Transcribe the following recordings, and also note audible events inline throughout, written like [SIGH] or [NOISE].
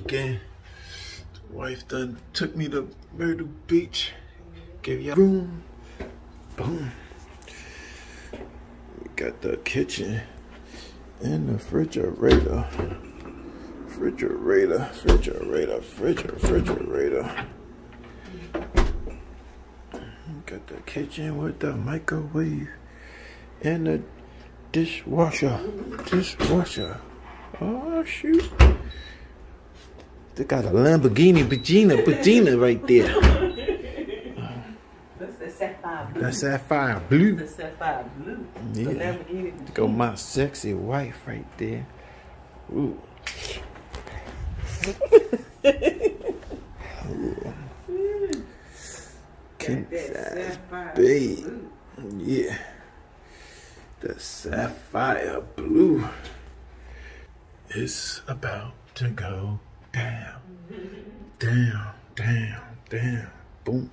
weekend. Wife done took me to Myrtle Beach. Gave you a room. Boom. We got the kitchen and the refrigerator. Refrigerator, refrigerator, refrigerator, refrigerator. Got the kitchen with the microwave and the dishwasher. Dishwasher. Oh shoot. They got a Lamborghini Pagina Pagina right there. That's the sapphire blue. That's sapphire blue. The sapphire blue. The Yeah. Lamborghini. Go my sexy wife right there. Ooh. [LAUGHS] King size babe. Yeah. The sapphire blue is about to go down. damn, damn, down. Boom.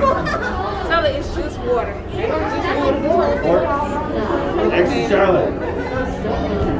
Tell her it's just water. Extra Charlotte.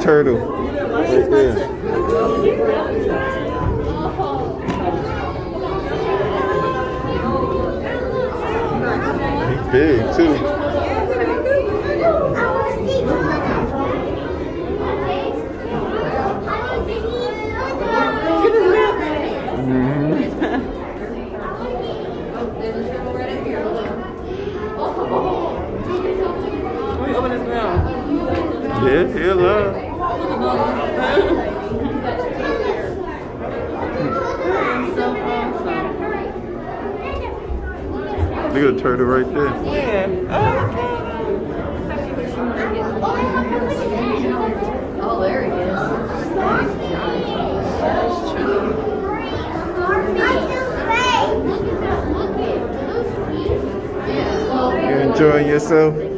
Turtle. Right there. He's big too. Yeah, love. Look at the turtle right there. Yeah. Oh, there he is. You enjoying yourself?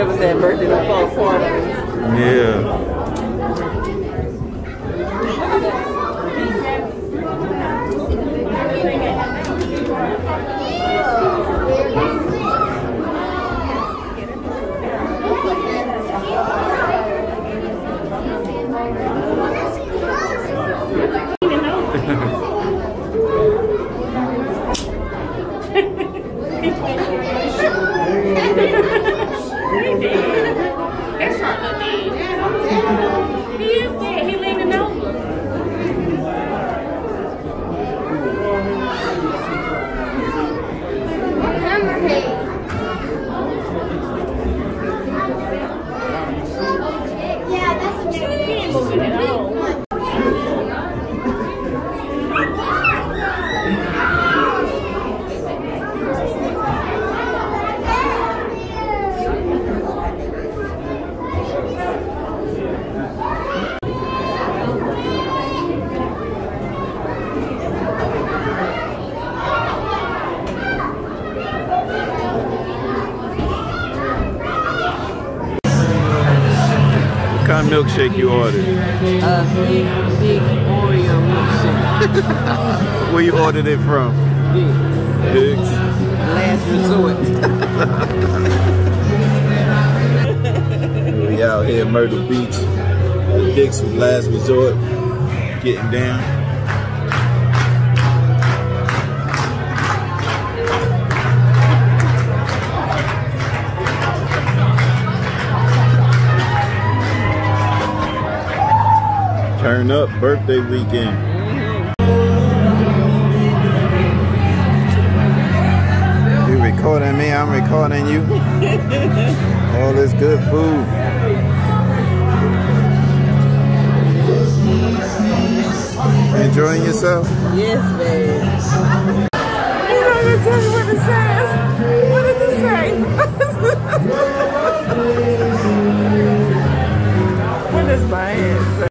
Huh? Trevor said birthday don't fall apart. Yeah. That's [LAUGHS] Charlotte did. He is dead. He leaning over. Yeah, that's what kind of milkshake you ordered? A big, big Oreo milkshake. [LAUGHS] Where you ordered it from? Big. Last resort. [LAUGHS] We out here at Myrtle Beach. Dick's was last resort. Getting down. Turn up birthday weekend. You recording me, I'm recording you. [LAUGHS] All this good food. Enjoying yourself? Yes, babe. You don't even tell me what it says. What does it say? what [LAUGHS] is mine?